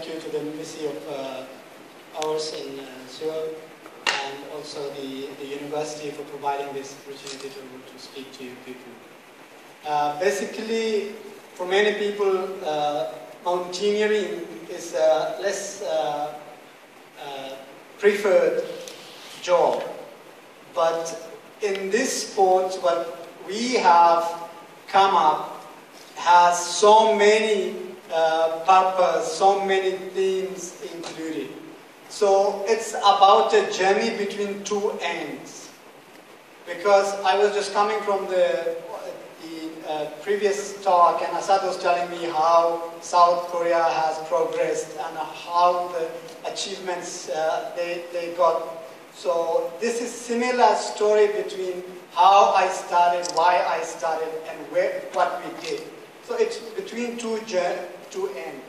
thank you to the embassy of uh, ours in uh, Seoul and also the, the university for providing this opportunity to, to speak to you people. Uh, basically, for many people, uh, mountaineering is a less uh, uh, preferred job. But in this sport, what we have come up has so many uh, purpose, so many themes included. So it's about a journey between two ends. Because I was just coming from the, the uh, previous talk and Asad was telling me how South Korea has progressed and how the achievements uh, they, they got. So this is similar story between how I started, why I started, and where, what we did. So it's between two, two ends.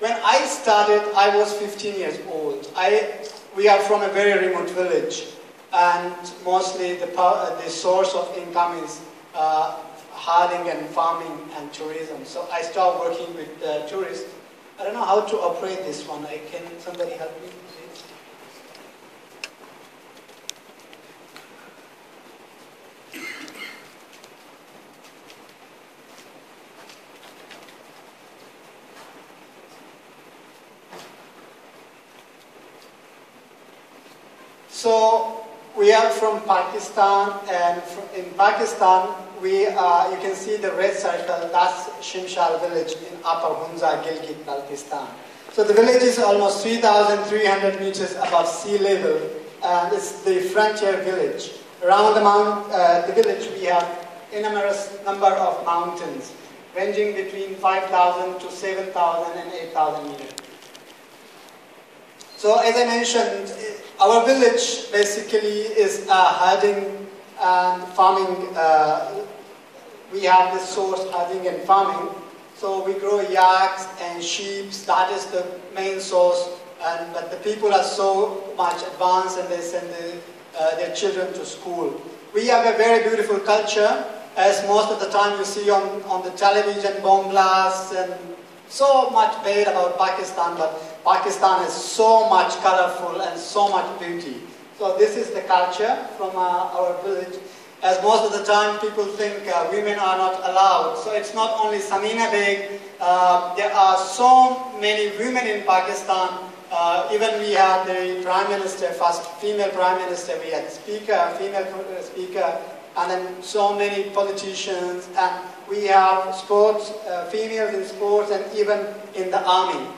When I started, I was 15 years old. I, we are from a very remote village, and mostly the, the source of income is uh, herding and farming and tourism. So I started working with uh, tourists. I don't know how to operate this one. I, can somebody help me? So we are from Pakistan, and in Pakistan, we uh, you can see the red circle. That's Shimshal village in Upper Hunza, Gilgit, Baltistan. So the village is almost 3,300 meters above sea level, and it's the frontier village. Around the, mount, uh, the village, we have enormous number of mountains, ranging between 5,000 to 7,000 and 8,000 meters. So as I mentioned, our village basically is a herding and farming. Uh, we have this source herding and farming. So we grow yaks and sheep. That is the main source. And, but the people are so much advanced and they send the, uh, their children to school. We have a very beautiful culture as most of the time you see on, on the television bomb blasts and so much bad about Pakistan, but Pakistan is so much colorful and so much beauty. So this is the culture from uh, our village. As most of the time people think uh, women are not allowed. So it's not only Samina Baig, uh, there are so many women in Pakistan. Uh, even we had the Prime Minister, first female Prime Minister, we had speaker, female speaker, and then so many politicians, and we have sports, uh, females in sports, and even in the army.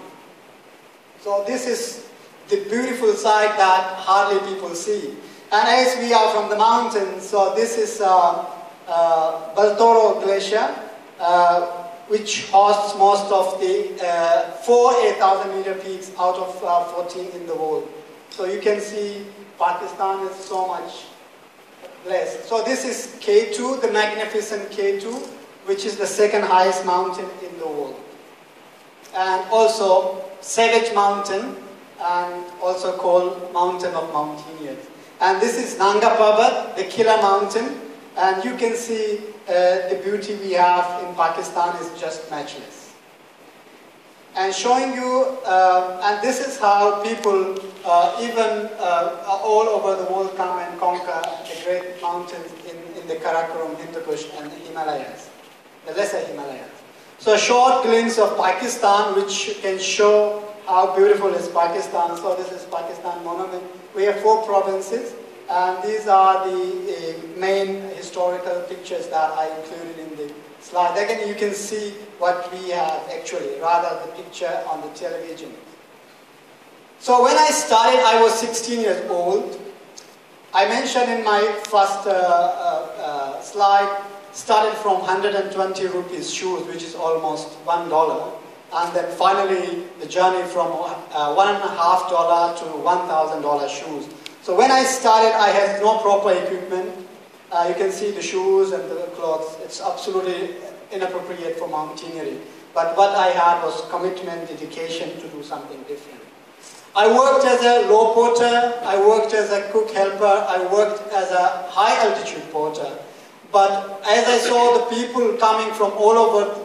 So this is the beautiful side that hardly people see. And as we are from the mountains, so this is uh, uh, Baltoro Glacier, uh, which hosts most of the uh, four 8,000 meter peaks out of uh, 14 in the world. So you can see Pakistan is so much blessed. So this is K2, the magnificent K2, which is the second highest mountain in the world. And also Savage Mountain, and also called Mountain of Mountaineers. And this is Nanga Parbat, the killer mountain, and you can see uh, the beauty we have in Pakistan is just matchless. And showing you, uh, and this is how people, uh, even uh, all over the world, come and conquer the great mountains in, in the Karakoram, Hindu Kush, and the Himalayas, the lesser Himalayas. So a short glimpse of Pakistan, which can show how beautiful is Pakistan. So this is Pakistan monument. We have four provinces, and these are the uh, main historical pictures that I included in the slide. Again, you can see what we have actually, rather the picture on the television. So when I started, I was 16 years old. I mentioned in my first uh, uh, uh slide started from 120 rupees shoes, which is almost one dollar, and then finally the journey from uh, one and a half dollar to one thousand dollar shoes. So when I started, I had no proper equipment. Uh, you can see the shoes and the clothes. It's absolutely inappropriate for mountaineering. But what I had was commitment, dedication to do something different. I worked as a low porter, I worked as a cook helper, I worked as a high altitude porter. But as I saw the people coming from all over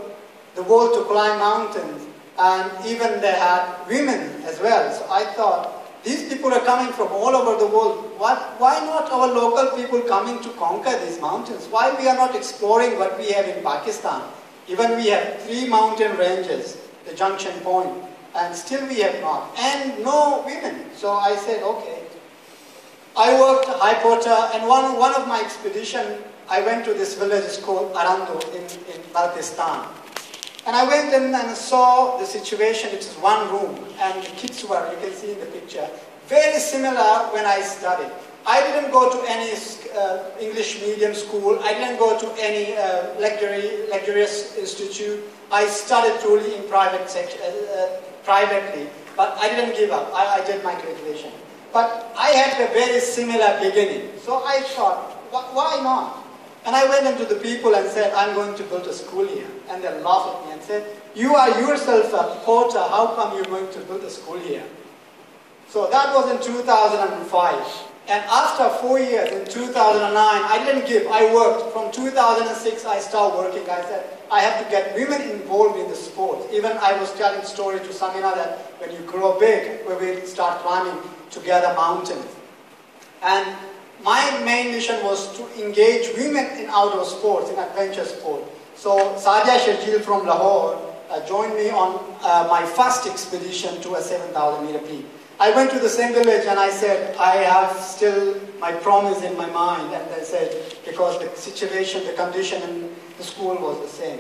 the world to climb mountains, and even they had women as well. So I thought, these people are coming from all over the world. What, why not our local people coming to conquer these mountains? Why we are not exploring what we have in Pakistan? Even we have three mountain ranges, the junction point, and still we have not. And no women. So I said, okay. I worked high porter, and one, one of my expedition, I went to this village called Arando in, in Baltistan. And I went in and saw the situation, it is one room, and the kids were, you can see in the picture, very similar when I studied. I didn't go to any uh, English medium school, I didn't go to any uh, institute. I studied truly in private uh, uh, privately, but I didn't give up. I, I did my graduation. But I had a very similar beginning. So I thought, why not? And I went into the people and said, I'm going to build a school here. And they laughed at me and said, you are yourself a porter, how come you're going to build a school here? So that was in 2005. And after four years, in 2009, I didn't give, I worked. From 2006, I started working. I said, I have to get women involved in the sport. Even I was telling story to Samina that when you grow big, we will start climbing together mountains. And my main mission was to engage women in outdoor sports, in adventure sport. So Sadia Shajil from Lahore uh, joined me on uh, my first expedition to a 7,000 meter peak. I went to the same village and I said, I have still my promise in my mind. And they said, because the situation, the condition in the school was the same.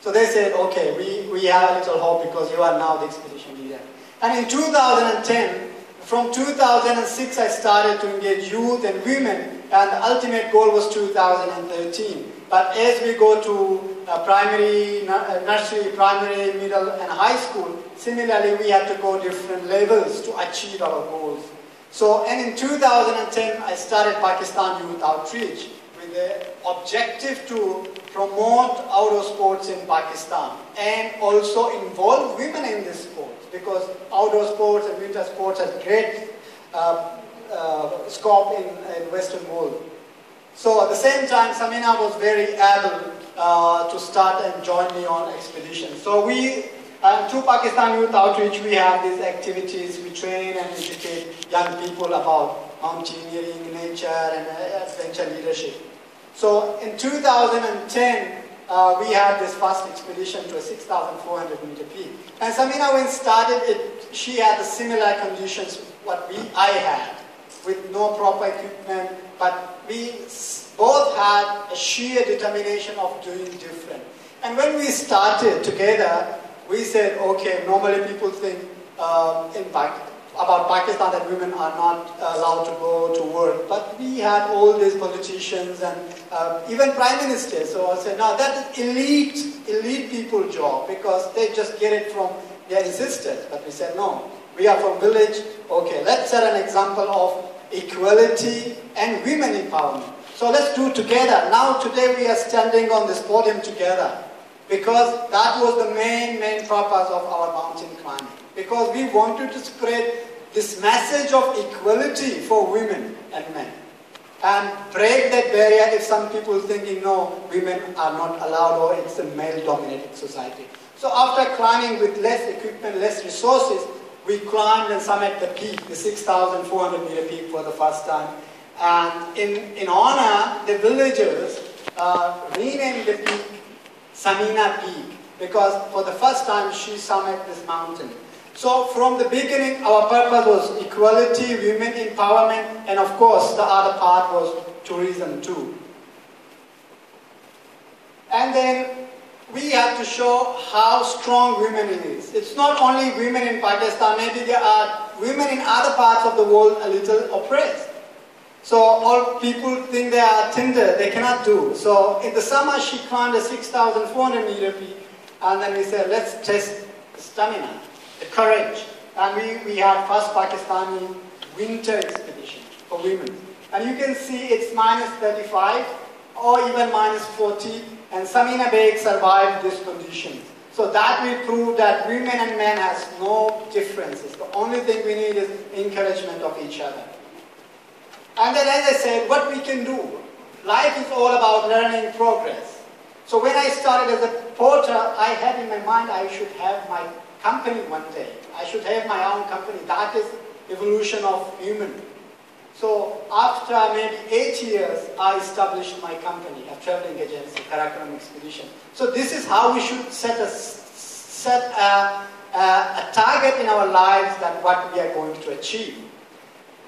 So they said, okay, we, we have a little hope because you are now the expedition leader. And in 2010, from 2006, I started to engage youth and women, and the ultimate goal was 2013. But as we go to uh, primary, uh, nursery, primary, middle, and high school, similarly, we had to go different levels to achieve our goals. So, and in 2010, I started Pakistan Youth Outreach with the objective to promote outdoor sports in Pakistan and also involve women in this sport because outdoor sports and winter sports has great uh, uh, scope in, in Western world. So at the same time, Samina was very able uh, to start and join me on expedition. So we, um, through Pakistan Youth Outreach, we have these activities. We train and educate young people about mountaineering, nature, and uh, adventure leadership. So in 2010, uh, we had this first expedition to a 6,400 meter peak. And Samina, when started it, she had the similar conditions what we, I had, with no proper equipment, but we both had a sheer determination of doing different. And when we started together, we said, okay, normally people think um, in fact, about Pakistan that women are not allowed to go to work. But we had all these politicians and uh, even prime ministers. So I said, no, that is elite, elite people job because they just get it from their sisters. But we said, no, we are from village. Okay, let's set an example of equality and women empowerment. So let's do together. Now today we are standing on this podium together because that was the main, main purpose of our mountain climbing. Because we wanted to spread this message of equality for women and men. And break that barrier if some people thinking, no, women are not allowed or it's a male-dominated society. So after climbing with less equipment, less resources, we climbed and summited the peak, the 6,400 meter peak for the first time. And in, in honor, the villagers uh, renamed the peak Samina Peak because for the first time she summited this mountain. So from the beginning, our purpose was equality, women empowerment, and of course the other part was tourism too. And then we have to show how strong women is. It's not only women in Pakistan, maybe there are women in other parts of the world a little oppressed. So all people think they are tender, they cannot do. So in the summer she climbed a 6,400 meter peak and then we said, let's test stamina courage. And we, we had first Pakistani winter expedition for women. And you can see it's minus 35 or even minus 40 and Samina Baig survived this condition. So that will prove that women and men has no differences. The only thing we need is encouragement of each other. And then as I said, what we can do. Life is all about learning progress. So when I started as a porter, I had in my mind I should have my company one day. I should have my own company. That is evolution of human. So after maybe eight years, I established my company, a traveling agency, Karakoram Expedition. So this is how we should set a, set a, a, a target in our lives that what we are going to achieve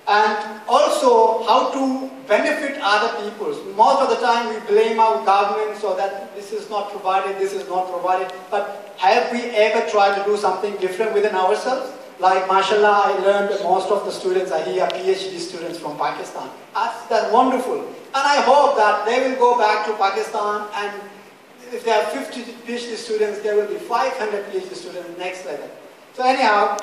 and also how to benefit other people. Most of the time we blame our government so that this is not provided, this is not provided, but have we ever tried to do something different within ourselves? Like, mashallah, I learned that most of the students are here, PhD students from Pakistan. That's, that's wonderful. And I hope that they will go back to Pakistan and if there are 50 PhD students, there will be 500 PhD students next level. So anyhow,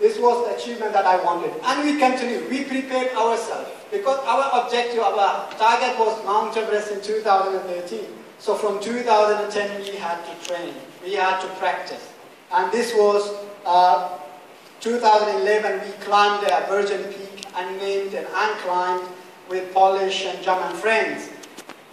this was the achievement that I wanted. And we continued. We prepared ourselves. Because our objective, our target was Mount Everest in 2013. So from 2010, we had to train. We had to practice. And this was uh, 2011, we climbed the Virgin Peak, unnamed and unclimbed with Polish and German friends.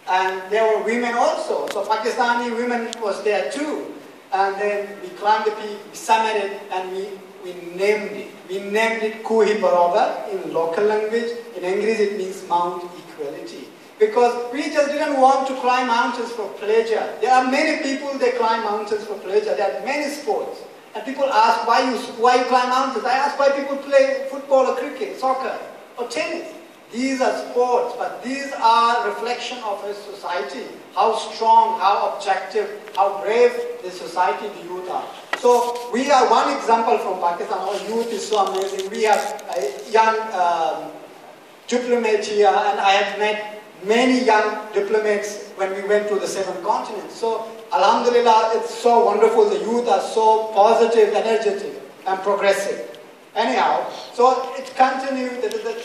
And there were women also. So Pakistani women was there too. And then we climbed the peak, we summited, and we we named it. We named it Kuhi Barabar in local language. In English it means Mount Equality. Because we just didn't want to climb mountains for pleasure. There are many people that climb mountains for pleasure. There are many sports. And people ask why you, why you climb mountains. I ask why people play football or cricket, soccer or tennis. These are sports, but these are reflection of a society. How strong, how objective, how brave the society, the youth are. So we are one example from Pakistan. Our youth is so amazing. We have a young um, diplomat here, and I have met many young diplomats when we went to the seven continents. So Alhamdulillah, it's so wonderful. The youth are so positive, energetic, and progressive. Anyhow, so it continued.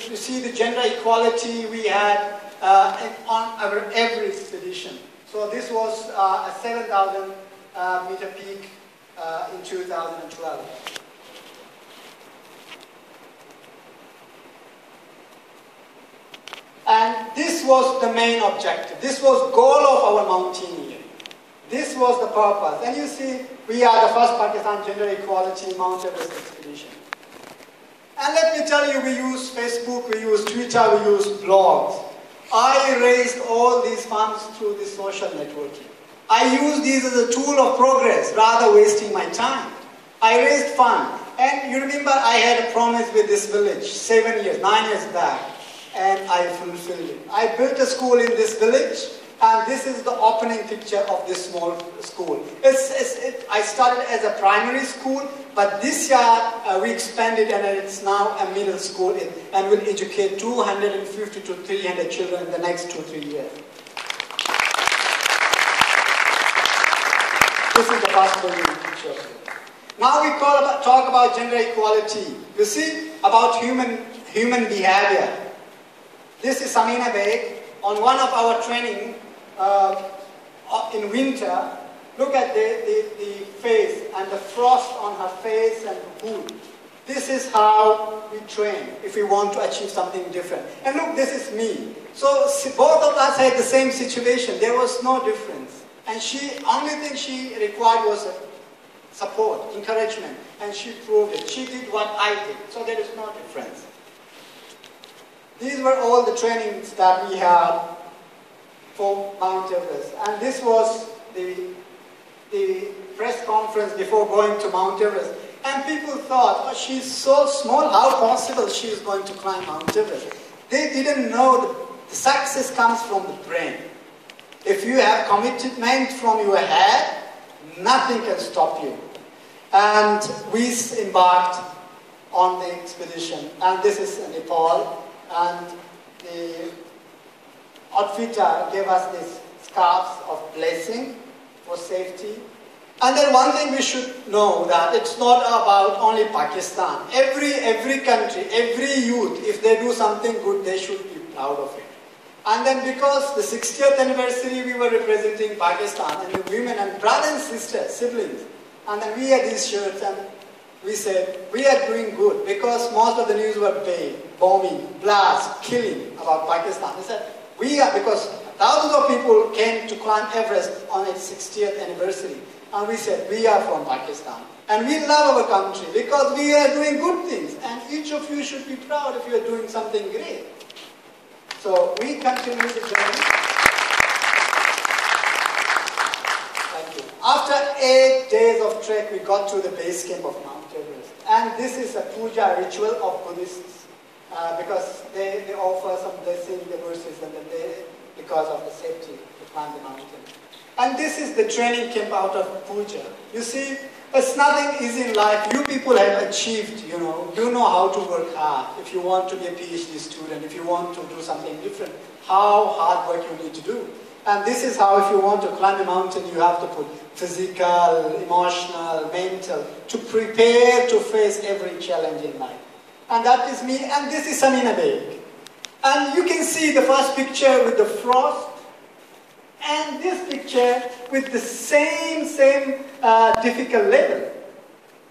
You see the gender equality we had uh, on our every expedition. So this was uh, a 7,000 uh, meter peak uh, in 2012. And this was the main objective. This was goal of our mountaineering. This was the purpose. And you see, we are the first Pakistan Gender Equality Mount Everest expedition. And let me tell you, we use Facebook, we use Twitter, we use blogs. I raised all these funds through this social networking. I use these as a tool of progress rather wasting my time. I raised funds. And you remember I had a promise with this village seven years, nine years back, and I fulfilled it. I built a school in this village, and this is the opening picture of this small school. It's, it's, it, I started as a primary school, but this year uh, we expanded and it's now a middle school and will educate 250 to 300 children in the next two, three years. This is the. Now we about, talk about gender equality. You see about human, human behavior. This is Samina Baig. On one of our training uh, in winter, look at the, the, the face and the frost on her face and hood. This is how we train if we want to achieve something different. And look, this is me. So both of us had the same situation. There was no difference. And she, only thing she required was support, encouragement, and she proved it. She did what I did, so there is no difference. These were all the trainings that we had for Mount Everest. And this was the, the press conference before going to Mount Everest. And people thought, oh, she's so small, how possible she is going to climb Mount Everest? They didn't know the success comes from the brain. If you have commitment from your head, nothing can stop you. And we embarked on the expedition. And this is Nepal. And the outfitter gave us these scarves of blessing for safety. And then one thing we should know that it's not about only Pakistan. Every, every country, every youth, if they do something good, they should be proud of it. And then because the 60th anniversary, we were representing Pakistan and the women and brothers and sisters, siblings. And then we had these shirts and we said, we are doing good because most of the news were bad, bombing, blast, killing about Pakistan. They said, we are, because thousands of people came to climb Everest on its 60th anniversary. And we said, we are from Pakistan. And we love our country because we are doing good things. And each of you should be proud if you are doing something great. So we continue the journey. Thank you. After eight days of trek, we got to the base camp of Mount Everest. And this is a puja ritual of Buddhists uh, because they, they offer some blessing, the verses, and then they, because of the safety to climb the mountain. And this is the training camp out of puja. You see, it's nothing easy in life. You people have achieved, you know, you know how to work hard. If you want to be a PhD student, if you want to do something different, how hard work you need to do. And this is how if you want to climb a mountain, you have to put physical, emotional, mental, to prepare to face every challenge in life. And that is me, and this is Samina Baig. And you can see the first picture with the frost, and this picture with the same, same uh, difficult level.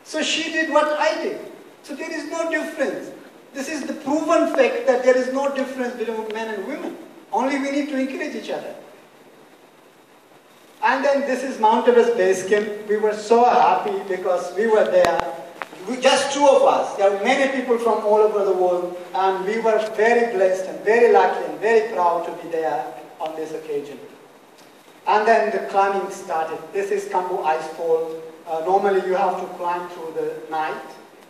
So she did what I did. So there is no difference. This is the proven fact that there is no difference between men and women. Only we need to encourage each other. And then this is Mount Everest Base Camp. We were so happy because we were there. We, just two of us. There were many people from all over the world. And we were very blessed and very lucky and very proud to be there on this occasion. And then the climbing started. This is Khumbu Icefall. Uh, normally you have to climb through the night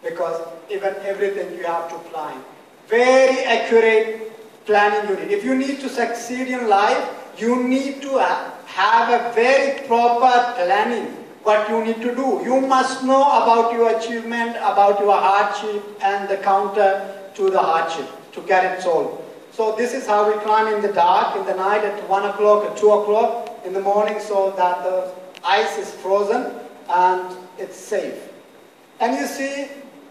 because even everything you have to climb. Very accurate planning you need. If you need to succeed in life, you need to have a very proper planning what you need to do. You must know about your achievement, about your hardship and the counter to the hardship to get it solved. So this is how we climb in the dark, in the night at 1 o'clock at 2 o'clock in the morning so that the ice is frozen and it's safe. And you see,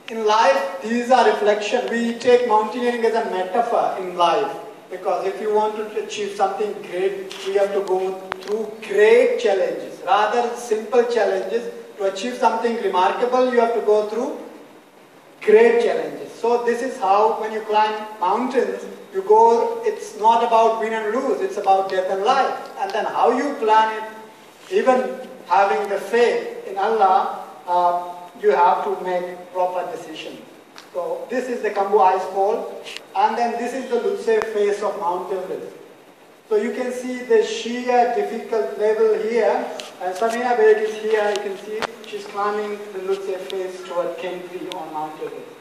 in life, these are reflection. We take mountaineering as a metaphor in life. Because if you want to achieve something great, we have to go through great challenges. Rather simple challenges. To achieve something remarkable, you have to go through great challenges. So this is how when you climb mountains, you go, it's not about win and lose, it's about death and life. And then how you plan it, even having the faith in Allah, uh, you have to make proper decisions. So this is the Khumbu Ice Fall, and then this is the Lhotse face of Mount Everest. So you can see the sheer difficult level here, and Samina Baig is here, you can see she's climbing the Lhotse face toward 3 on Mount Everest.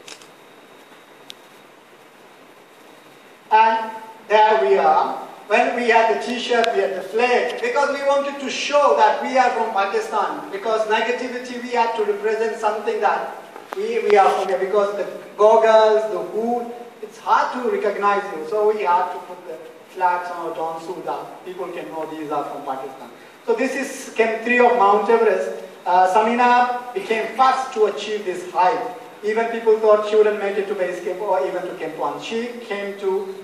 And there we are. When we had the t-shirt, we had the flag, because we wanted to show that we are from Pakistan. Because negativity, we had to represent something that we, we are from here. Because the goggles, the hood, it's hard to recognize you. So we had to put the flags on our don so that people can know these are from Pakistan. So this is Camp 3 of Mount Everest. Uh, Samina became first to achieve this height. Even people thought she wouldn't make it to base camp or even to camp 1. She came to,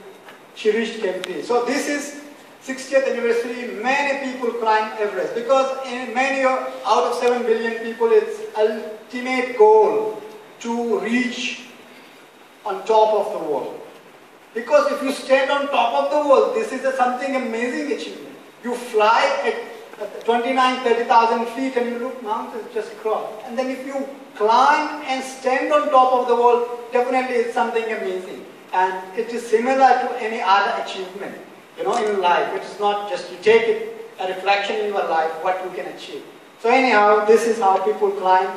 she reached camp 3. So this is 60th anniversary, many people climb Everest because in many uh, out of 7 billion people, it's ultimate goal to reach on top of the world. Because if you stand on top of the world, this is a something amazing achievement. You fly at 29, 30,000 feet and you look mountains just cross. And then if you climb and stand on top of the world, definitely it's something amazing. And it is similar to any other achievement, you know, in life. It is not just you take it, a reflection in your life, what you can achieve. So anyhow, this is how people climb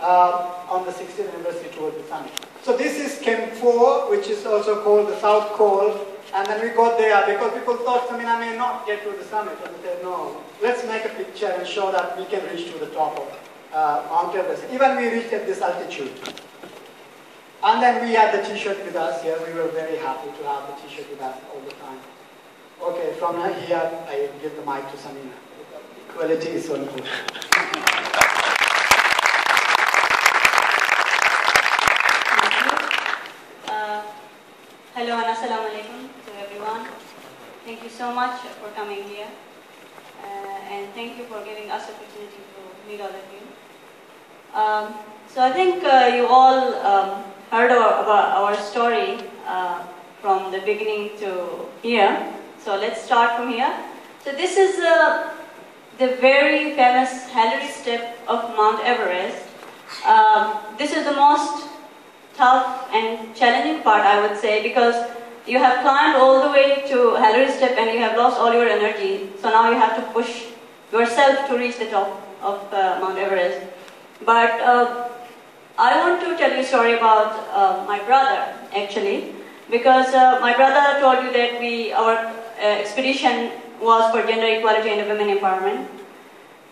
uh, on the 60th anniversary toward the summit. So this is Camp 4, which is also called the South Col. And then we got there because people thought I mean, I may not get to the summit. And we said, no, let's make a picture and show that we can reach to the top of uh, Mount Everest. Even we reached at this altitude. And then we had the t-shirt with us here. We were very happy to have the t-shirt with us all the time. Okay, from here, I give the mic to Samina. Quality is so important. Hello and assalamu alaikum to everyone. Thank you so much for coming here. Uh, and thank you for giving us the opportunity to meet all of you. Um, so I think uh, you all um, heard our, about our story uh, from the beginning to here. So let's start from here. So this is uh, the very famous Hillary step of Mount Everest. Um, this is the most tough and challenging part, I would say, because you have climbed all the way to Hillary Step and you have lost all your energy. So now you have to push yourself to reach the top of uh, Mount Everest. But uh, I want to tell you a story about uh, my brother, actually, because uh, my brother told you that we our uh, expedition was for gender equality and women empowerment.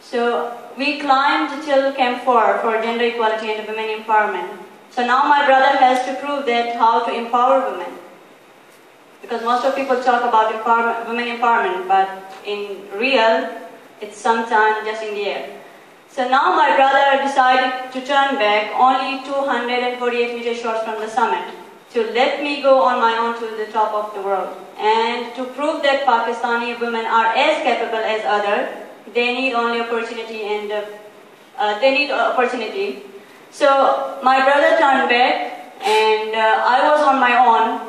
So we climbed till Camp 4 for gender equality and women empowerment. So now my brother has to prove that how to empower women. Because most of people talk about women empowerment, but in real, it's sometimes just in the air. So now my brother decided to turn back only 248 meters short from the summit to let me go on my own to the top of the world. And to prove that Pakistani women are as capable as others, they need only opportunity and uh, uh, they need opportunity. So my brother turned back and uh, I was on my own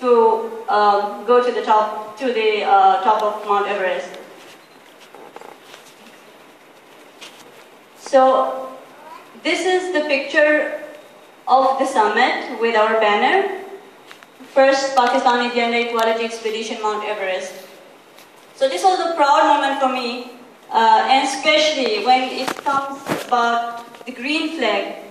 to um, go to the top, to the uh, top of Mount Everest. So this is the picture of the summit with our banner. First Pakistani Gender Equality Expedition Mount Everest. So this was a proud moment for me, uh, and especially when it comes about the green flag,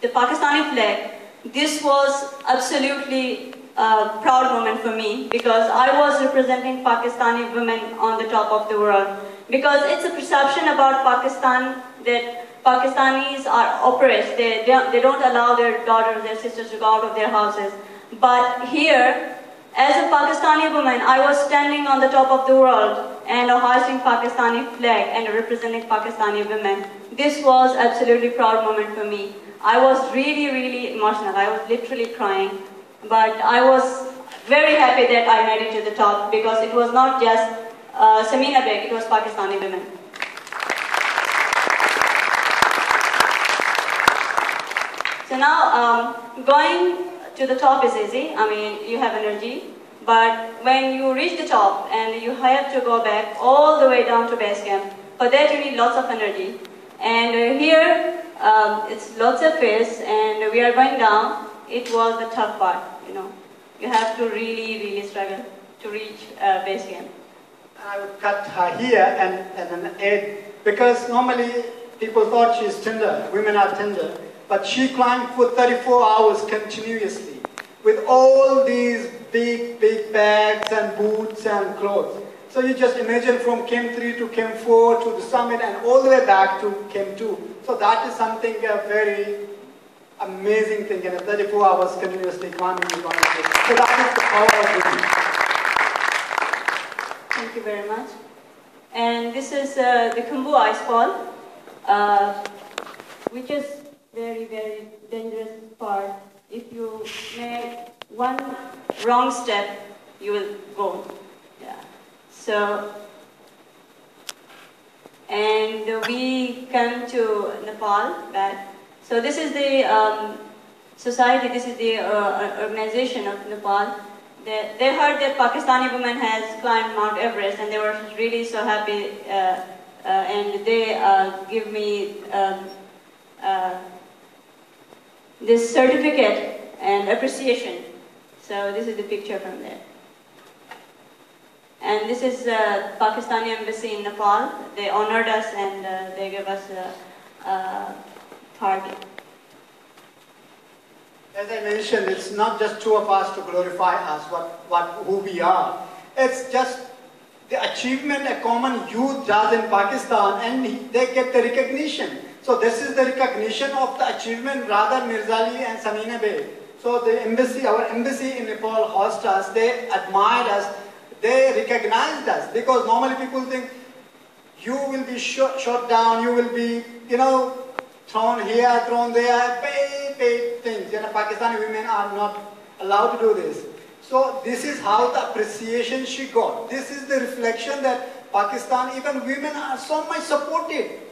the Pakistani flag, this was absolutely a proud moment for me because I was representing Pakistani women on the top of the world. Because it's a perception about Pakistan that Pakistanis are oppressed. They, they, they don't allow their daughters, their sisters to go out of their houses. But here, as a Pakistani woman, I was standing on the top of the world and hoisting Pakistani flag and representing Pakistani women. This was absolutely proud moment for me. I was really, really emotional. I was literally crying. But I was very happy that I made it to the top because it was not just uh, Samina Baig, it was Pakistani women. Now, um, going to the top is easy. I mean, you have energy. But when you reach the top and you have to go back all the way down to base camp, for that you need lots of energy. And here, um, it's lots of pace and we are going down. It was the tough part, you know. You have to really, really struggle to reach uh, base camp. I would cut her here and, and then add, because normally people thought she's tender, women are tender, but she climbed for 34 hours continuously with all these big, big bags and boots and clothes. So you just imagine from Camp 3 to Camp 4 to the summit and all the way back to Camp 2. So that is something a very amazing thing, and know, 34 hours continuously climbing is one of this. So that is the power of it. Thank you very much. And this is uh, the Khumbu Ice Fall, uh, which is very, very dangerous part. If you make one wrong step, you will go. Yeah. So, and we come to Nepal back. So this is the um, society, this is the uh, organization of Nepal. They, they heard that Pakistani woman has climbed Mount Everest and they were really so happy uh, uh, and they uh, give me um, uh, this certificate and appreciation. So this is the picture from there. And this is uh, Pakistani embassy in Nepal. They honored us and uh, they gave us a, a target. As I mentioned, it's not just two of us to glorify us, what, what, who we are. It's just the achievement a common youth does in Pakistan and they get the recognition. So this is the recognition of the achievement rather Mirza Ali and Samina Baig. So the embassy, our embassy in Nepal host us, they admired us, they recognized us because normally people think you will be shot, shot down, you will be, you know, thrown here, thrown there, paid, big things. You know, Pakistani women are not allowed to do this. So this is how the appreciation she got. This is the reflection that Pakistan, even women are so much supported.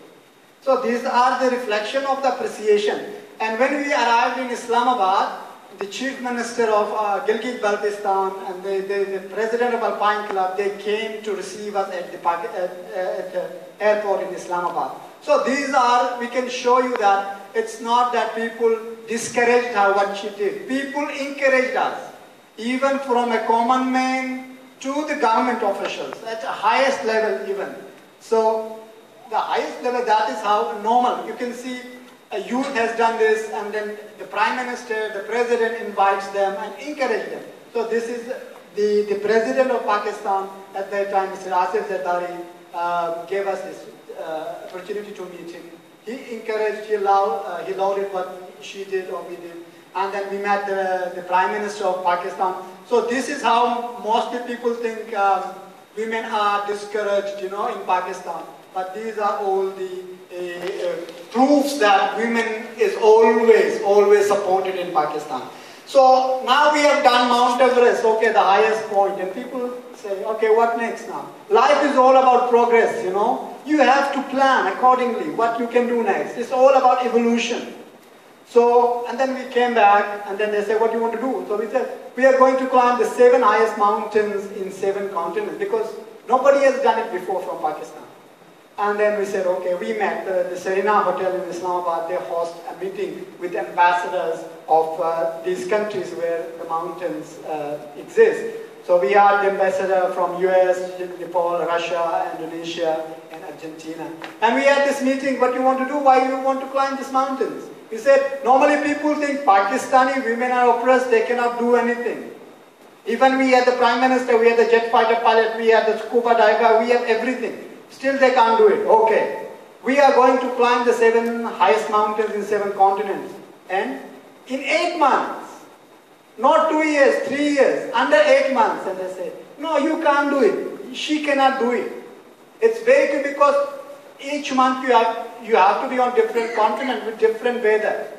So these are the reflection of the appreciation. And when we arrived in Islamabad, the chief minister of uh, Gilgit-Baltistan and the, the, the, president of Alpine Club, they came to receive us at the, at, at the airport in Islamabad. So these are, we can show you that it's not that people discouraged her what she did. People encouraged us, even from a common man to the government officials, at the highest level even. So the highest level, that is how normal. You can see a youth has done this and then the prime minister, the president invites them and encourages them. So this is the, the president of Pakistan at that time, Mr. Asif Zardari, uh, gave us this uh, opportunity to meet him. He encouraged, he uh, he lauded what she did or we did. And then we met the, the prime minister of Pakistan. So this is how mostly people think um, women are discouraged, you know, in Pakistan. But these are all the uh, proofs that women is always, always supported in Pakistan. So now we have done Mount Everest, okay, the highest point, and people say, okay, what next now? Life is all about progress, you know. You have to plan accordingly what you can do next. It's all about evolution. So, and then we came back, and then they said, what do you want to do? So we said, we are going to climb the seven highest mountains in seven continents, because nobody has done it before from Pakistan. And then we said, okay, we met the, the Serena Hotel in Islamabad. They host a meeting with ambassadors of uh, these countries where the mountains uh, exist. So we had the ambassador from US, Nepal, Russia, Indonesia, and Argentina. And we had this meeting, what you want to do, why you want to climb these mountains? He said, normally people think Pakistani women are oppressed, they cannot do anything. Even we had the prime minister, we had the jet fighter pilot, we had the scuba diver, we have everything. Still they can't do it. Okay. We are going to climb the seven highest mountains in seven continents. And in eight months, not two years, three years, under eight months. And they say, no, you can't do it. She cannot do it. It's very good because each month you have, you have to be on different continent with different weather.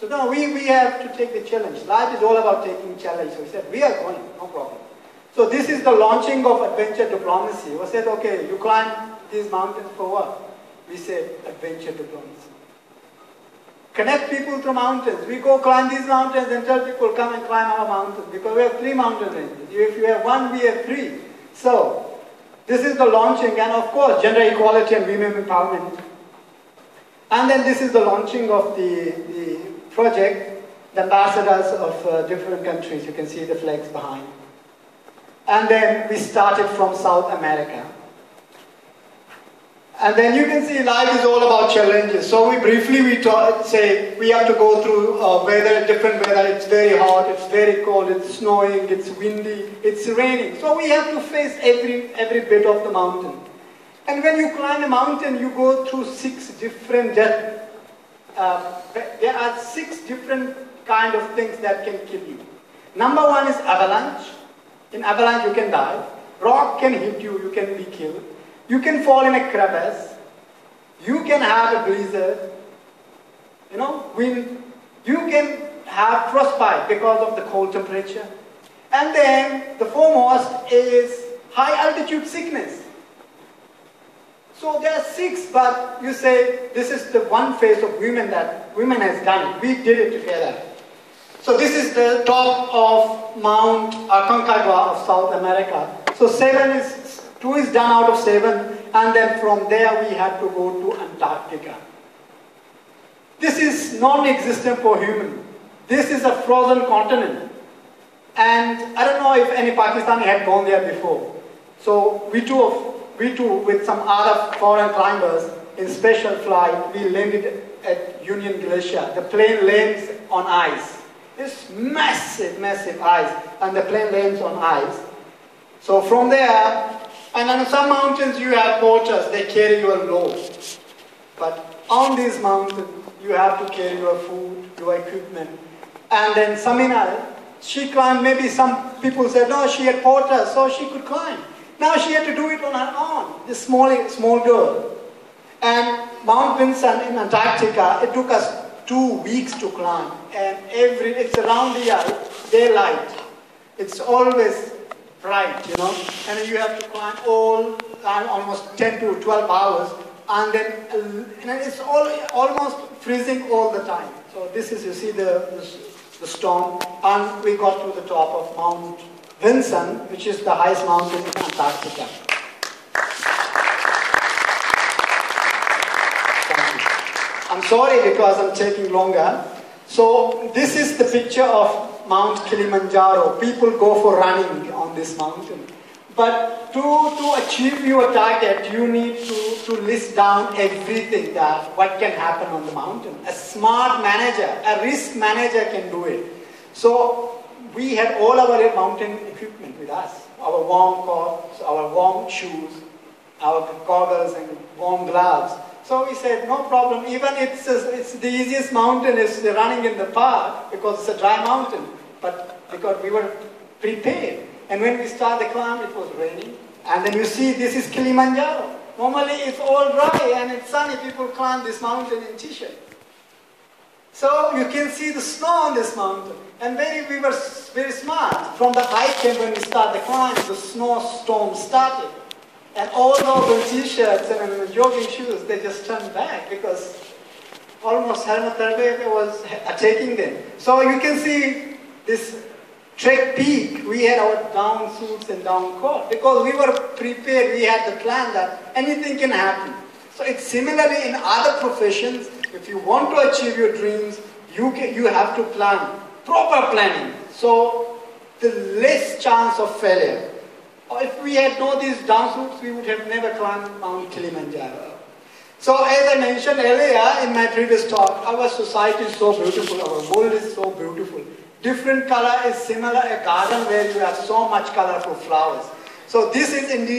So now we, we have to take the challenge. Life is all about taking challenge. So we said, we are going, no problem. So this is the launching of adventure diplomacy. We said, okay, you climb these mountains for what? We said adventure diplomacy. Connect people to mountains. We go climb these mountains and tell people come and climb our mountains because we have three mountain ranges. If you have one, we have three. So this is the launching and of course gender equality and women empowerment. And then this is the launching of the, the project, the ambassadors of uh, different countries. You can see the flags behind. And then we started from South America. And then you can see life is all about challenges. So we briefly we talk, say we have to go through uh, weather, different weather. It's very hot, it's very cold, it's snowing, it's windy, it's raining. So we have to face every every bit of the mountain. And when you climb a mountain, you go through six different. Uh, there are six different kind of things that can kill you. Number one is avalanche. In avalanche, you can die. Rock can hit you, you can be killed. You can fall in a crevice. You can have a blizzard. You know, wind. You can have frostbite because of the cold temperature. And then the foremost is high altitude sickness. So there are six, but you say this is the one phase of women that women has done. We did it together. So this is the top of Mount Aconcagua of South America. So seven is, two is done out of seven, and then from there we had to go to Antarctica. This is non-existent for human. This is a frozen continent. And I don't know if any Pakistani had gone there before. So we too, we too with some other foreign climbers in special flight, we landed at Union Glacier. The plane lands on ice. This massive, massive ice, and the plane lands on ice. So from there, and on some mountains you have porters, they carry your load. But on these mountains, you have to carry your food, your equipment. And then Samina, she climbed, maybe some people said, no, she had porters, so she could climb. Now she had to do it on her own, this small, small girl. And Mount Vinson in Antarctica, it took us two weeks to climb. And every, it's around the earth, daylight. It's always bright, you know. And you have to climb all, uh, almost 10 to 12 hours. And then and it's all, almost freezing all the time. So this is, you see the, the, the storm. And we got to the top of Mount Vinson, which is the highest mountain in Antarctica. I'm sorry because I'm taking longer. So this is the picture of Mount Kilimanjaro. People go for running on this mountain. But to, to achieve your target, you need to, to list down everything that what can happen on the mountain. A smart manager, a risk manager can do it. So we had all our mountain equipment with us. Our warm coats, our warm shoes, our goggles and warm gloves. So we said, no problem, even it's, it's the easiest mountain is running in the park because it's a dry mountain. But because we were prepared. And when we started the climb, it was raining. And then you see, this is Kilimanjaro. Normally it's all dry and it's sunny. People climb this mountain in t-shirt. So you can see the snow on this mountain. And very, we were very smart. From the and when we started the climb, the snowstorm started. And all those t-shirts and jogging shoes, they just turned back because almost Helmut hypothermia was attacking them. So you can see this Trek Peak, we had our down suits and down coat because we were prepared, we had the plan that anything can happen. So it's similarly in other professions, if you want to achieve your dreams, you, can, you have to plan, proper planning. So the less chance of failure. If we had known these down suits, we would have never climbed Mount Kilimanjaro. So as I mentioned earlier in my previous talk, our society is so beautiful, our world is so beautiful. Different color is similar a garden where you have so much colorful flowers. So this is indeed